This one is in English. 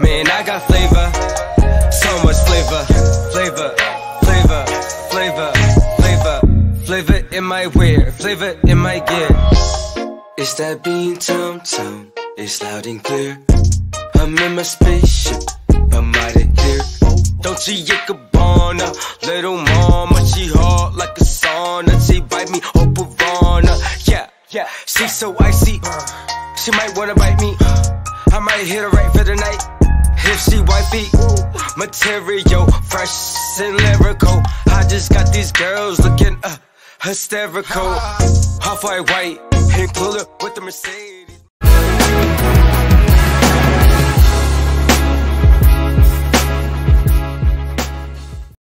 Man, I got flavor. So much flavor. Flavor, flavor, flavor, flavor. Flavor in my wear, flavor in my gear. It's that bean tum tum, it's loud and clear. I'm in my spaceship, I'm mighty clear. Don't you yick a bona, little mama, she hot like a sauna. She bite me, Pavana. Yeah, yeah, she so icy, she might wanna bite me. I might hit her right for the night. If she wifey, material, fresh and lyrical. I just got these girls looking uh, hysterical. Half white, cooler with the Mercedes.